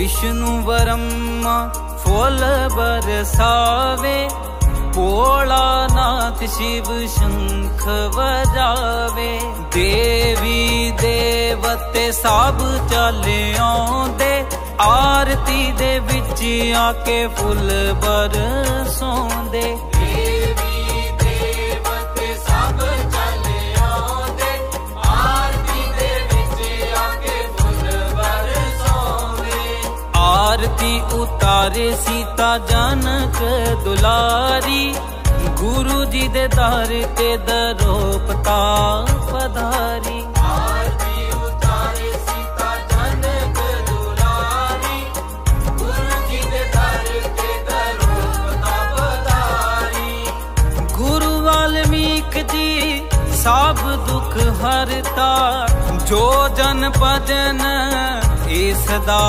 ਵਿਸ਼ਨੂੰ ਬ੍ਰਹਮਾ ਫੁੱਲ ਬਰਸਾਵੇ ਭੋਲਾ ਨਾਥ ਸ਼ਿਵ ਸ਼ੰਖ ਵਜਾਵੇ ਦੇਵੀ ਦੇਵਤੇ ਸਭ ਚੱਲੇ ਆਉਂਦੇ ਆਰਤੀ ਦੇ ਵਿੱਚ ਆ ਕੇ ਫੁੱਲ ਬਰ ਆਰਤੀ ਉਤਾਰੇ ਸੀਤਾ ਜਨਕ ਦੁਲਾਰੀ ਗੁਰੂ ਜੀ ਦੇ ਦਰ ਤੇ ਦਰੋਪਤਾ ਪਧਾਰੀ। ਆਰਤੀ ਉਤਾਰੇ ਸੀਤਾ ਜਨਕ ਦੁਲਾਰੀ ਗੁਰੂ ਜੀ ਦੇ ਦਰ ਤੇ ਦਰੋਪਤਾ ਪਧਾਰੀ। ਗੁਰੂ ਵਾਲਮੀਕ ਜੀ ਸਭ ਦੁੱਖ ਹਰਤਾ ਜੋ ਜਨ ਭਜਨ ਇਸ ਦਾ